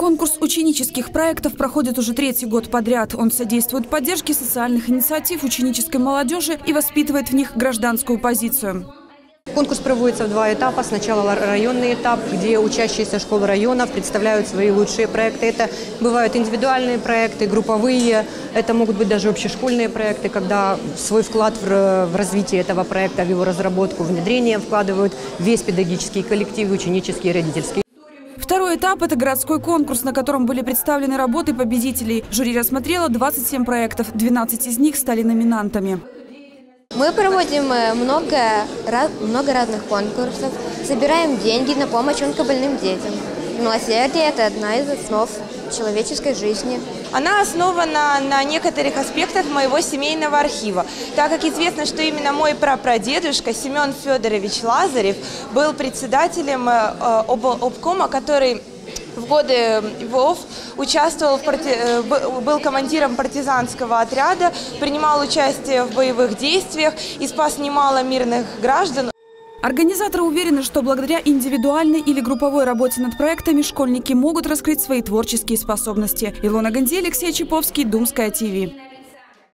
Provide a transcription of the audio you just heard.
Конкурс ученических проектов проходит уже третий год подряд. Он содействует поддержке социальных инициатив ученической молодежи и воспитывает в них гражданскую позицию. Конкурс проводится в два этапа. Сначала районный этап, где учащиеся школ района представляют свои лучшие проекты. Это бывают индивидуальные проекты, групповые, это могут быть даже общешкольные проекты, когда свой вклад в развитие этого проекта, в его разработку, внедрение вкладывают весь педагогический коллектив, ученический и родительский. Второй этап – это городской конкурс, на котором были представлены работы победителей. Жюри рассмотрело 27 проектов, 12 из них стали номинантами. Мы проводим э, много, много разных конкурсов, собираем деньги на помощь онкобольным детям. Милосердие – это одна из основ человеческой жизни. Она основана на некоторых аспектах моего семейного архива, так как известно, что именно мой прапрадедушка Семен Федорович Лазарев был председателем э, обкома, который в годы ВОВ участвовал в парти... Э, был командиром партизанского отряда, принимал участие в боевых действиях и спас немало мирных граждан. Организаторы уверены, что благодаря индивидуальной или групповой работе над проектами школьники могут раскрыть свои творческие способности. Илона Ганди, Алексей Чаповский, Думская ТВ.